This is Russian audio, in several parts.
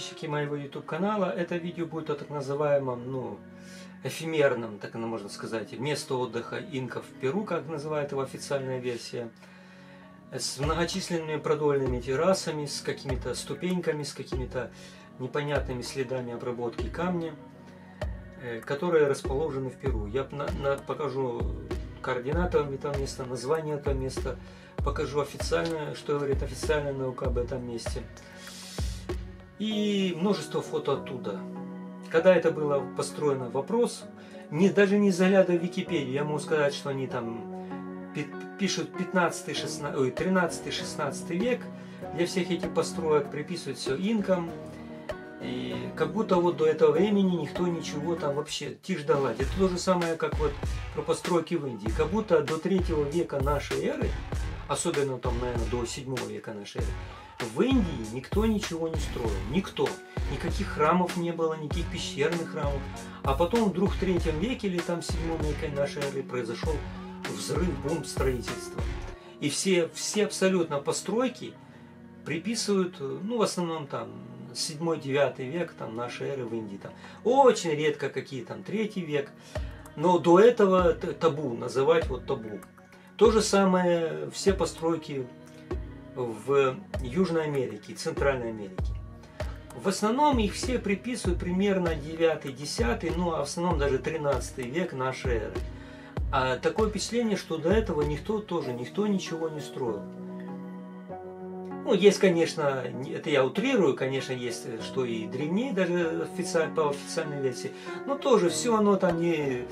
подписчики моего YouTube канала. Это видео будет о так называемом, ну, эфемерном, так оно можно сказать, место отдыха инков в Перу, как называет его официальная версия, с многочисленными продольными террасами, с какими-то ступеньками, с какими-то непонятными следами обработки камня, э, которые расположены в Перу. Я на, на, покажу координаты этого места, название этого места, покажу официальное, что говорит официальная наука об этом месте. И множество фото оттуда. Когда это было построено, вопрос, не, даже не заглядывая в Википедию, я могу сказать, что они там пишут 15 16, ой, 13-16 век, для всех этих построек приписывают все инкам, и как будто вот до этого времени никто ничего там вообще тишь да гладь. Это то же самое, как вот про постройки в Индии. Как будто до третьего века нашей эры, особенно там, наверное, до седьмого века нашей эры, в Индии никто ничего не строил. Никто. Никаких храмов не было, никаких пещерных храмов. А потом вдруг в третьем веке или там седьмом веке нашей эры произошел взрыв, бум строительства. И все, все абсолютно постройки приписывают, ну, в основном там, 7-9 век там, нашей эры в Индии. Там. Очень редко какие там, третий век. Но до этого табу, называть вот табу. То же самое все постройки в Южной Америке, Центральной Америке. В основном их все приписывают примерно 9-10, ну а в основном даже 13 век нашей эры. А такое впечатление, что до этого никто тоже, никто ничего не строил. Ну, есть, конечно, это я утрирую, конечно, есть, что и древнее, даже официаль, по официальной версии, но тоже все оно там не,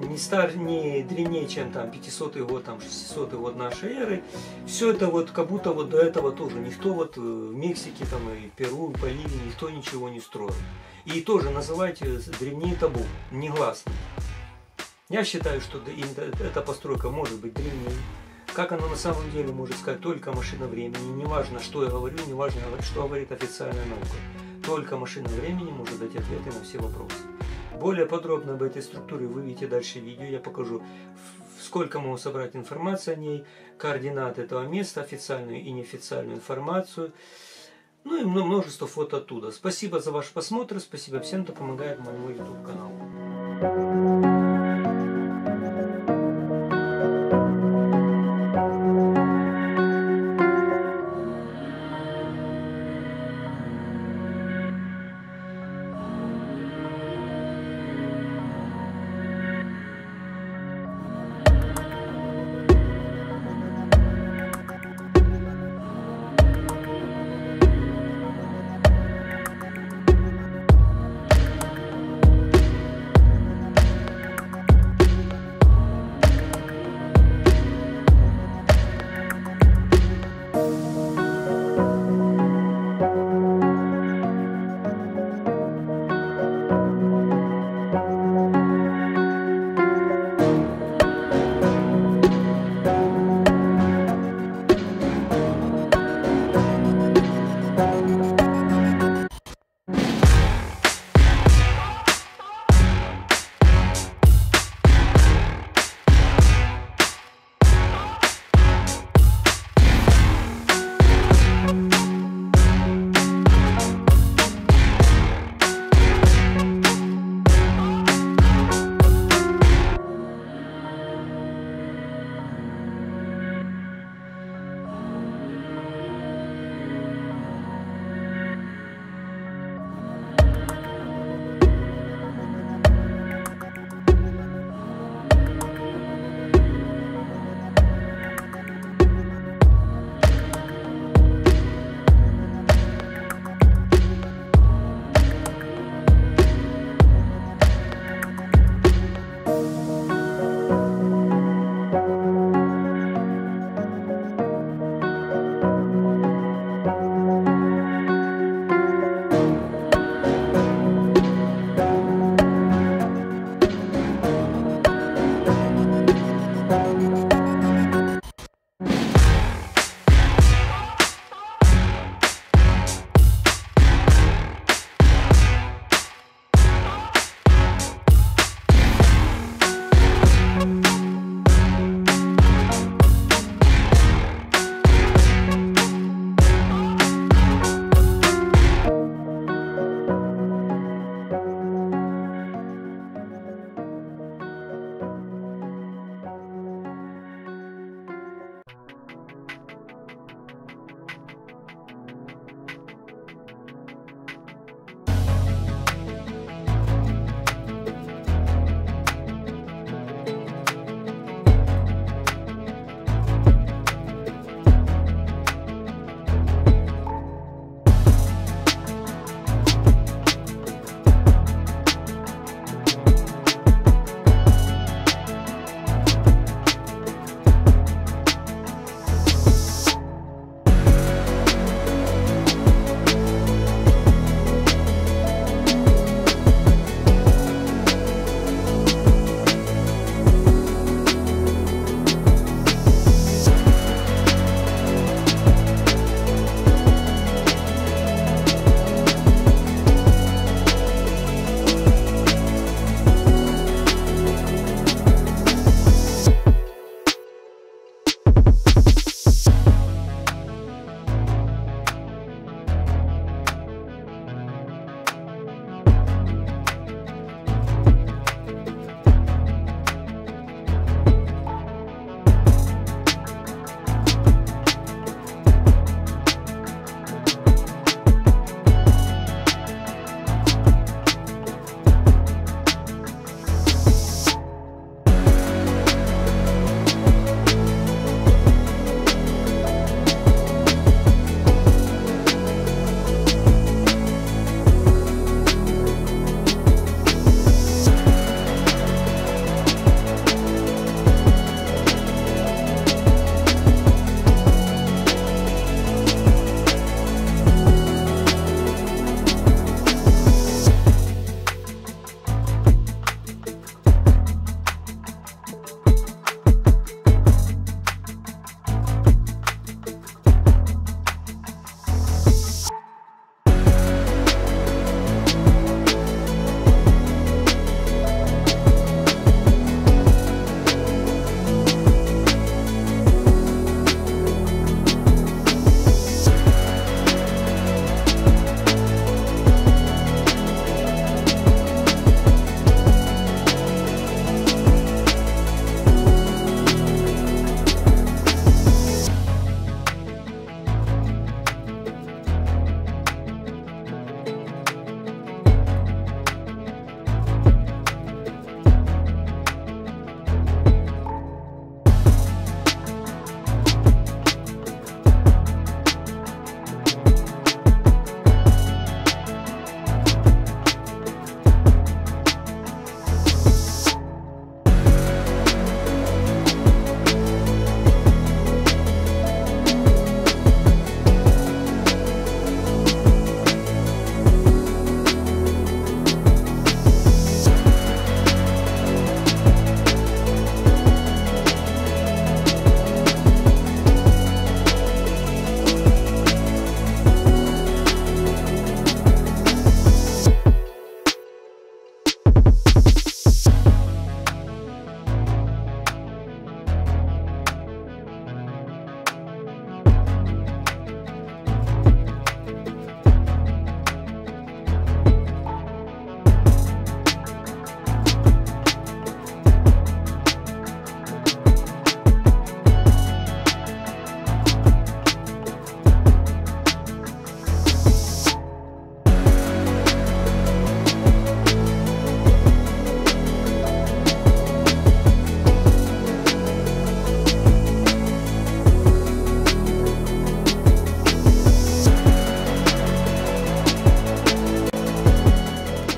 не, стар, не древнее, чем там 500 год, там 600 год нашей эры. Все это вот как будто вот до этого тоже никто вот э, в Мексике, там и Перу, и Боливии никто ничего не строил. И тоже называйте древнее табу, негласно. Я считаю, что эта постройка может быть древней. Как оно на самом деле может сказать только машина времени. Неважно, что я говорю, неважно, что говорит официальная наука. Только машина времени может дать ответы на все вопросы. Более подробно об этой структуре вы видите дальше видео. Я покажу, сколько могу собрать информации о ней, координаты этого места, официальную и неофициальную информацию. Ну и множество фото оттуда. Спасибо за ваш просмотр, спасибо всем, кто помогает моему YouTube каналу.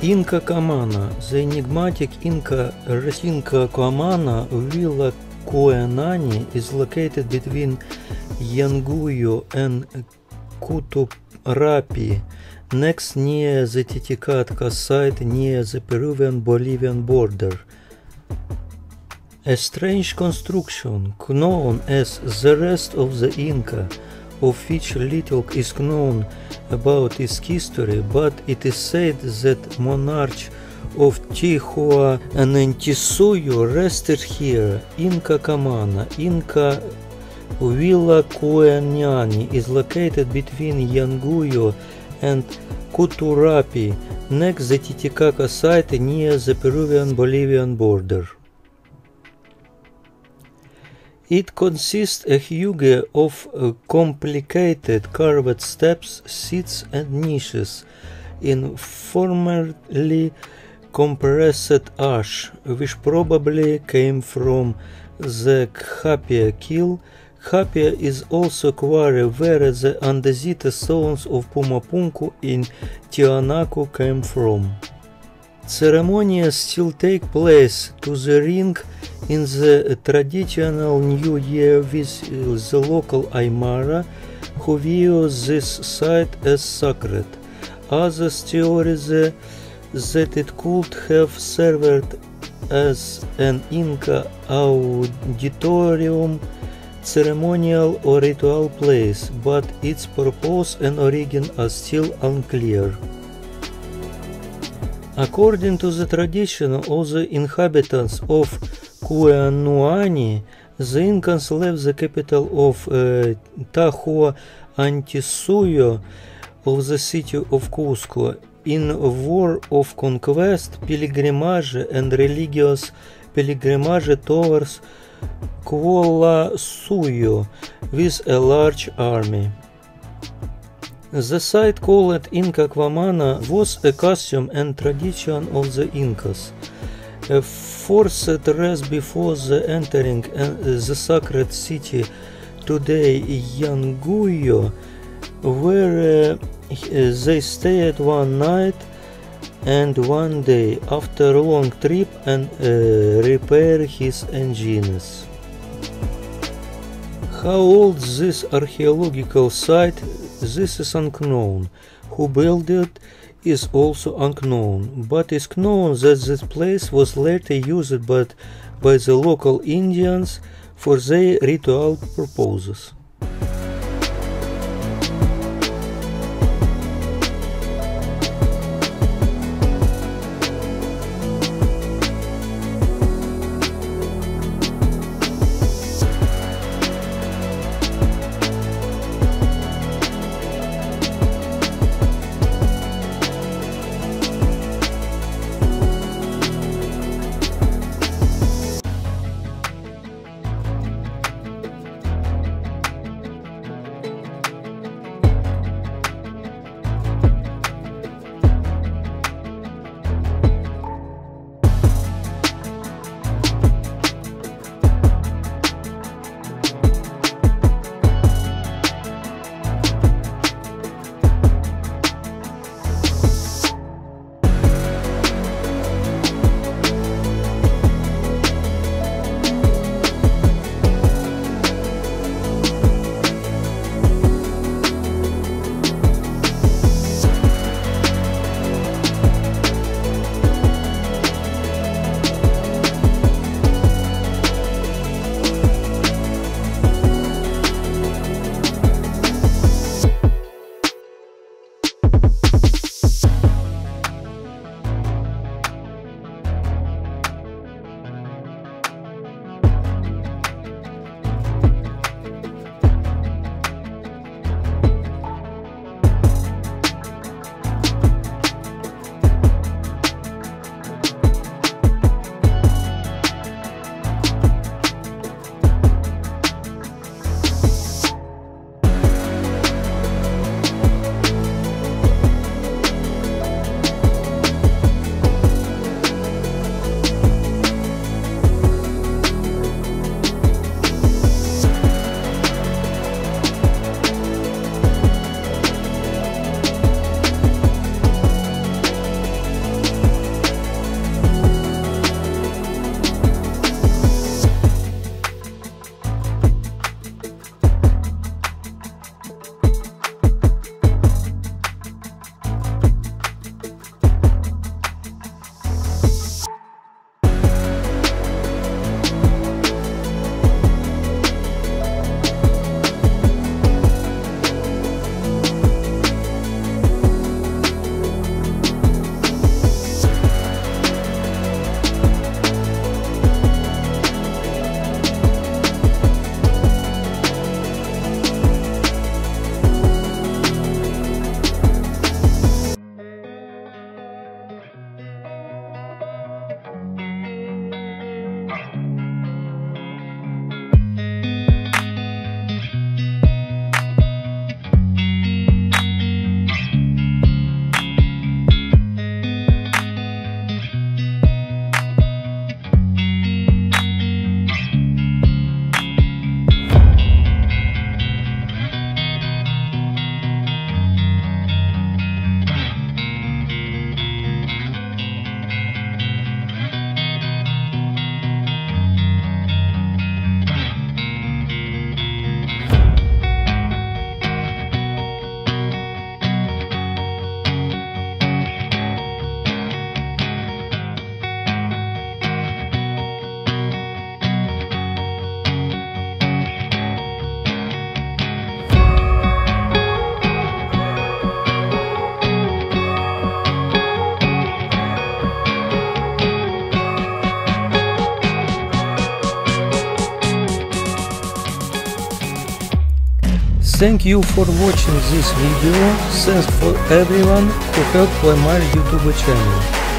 Inca Kamana, the enigmatic Inca Inca Kamana Villa Koenani is located between Yanguyo and Kutuparapi, next near the Titicaca site near the Peruvian-Bolivian border. A strange construction, known as the rest of the Inca, of which little is known about its history, but it is said that monarch of Tihuanantisuyo rested here. Inca Kamana, Inca Villa Kuanyani is located between Yanguyo and Kuturapi, next the Titicaca site near the Peruvian-Bolivian border. It consists a huge of uh, complicated carved steps, seats and niches in formerly compressed ash, which probably came from the Khapia kill. Khapia is also quarry where the andesite stones of Pumapunku in Tianaku came from. Ceremonies still take place to the ring in the traditional New Year with uh, the local Aymara who view this site as sacred. Others theory that it could have served as an Inca auditorium, ceremonial or ritual place, but its purpose and origin are still unclear. According to the tradition of the inhabitants of Kuanuani, the Incans left the capital of uh, Antisuyo of the city of Cusco in war of conquest, pilgrimage and religious pilgrimage towards Kuala with a large army. The site called Inca Quamana was a custom and tradition of the Incas. A forced rest before the entering the sacred city, today Yanguyo, where uh, they stayed one night and one day after a long trip and uh, repair his engines. How old this archaeological site this is unknown. Who built it is also unknown, but it's known that this place was later used by, by the local Indians for their ritual purposes. Thank you for watching this video. Thanks for everyone who helped my YouTube channel.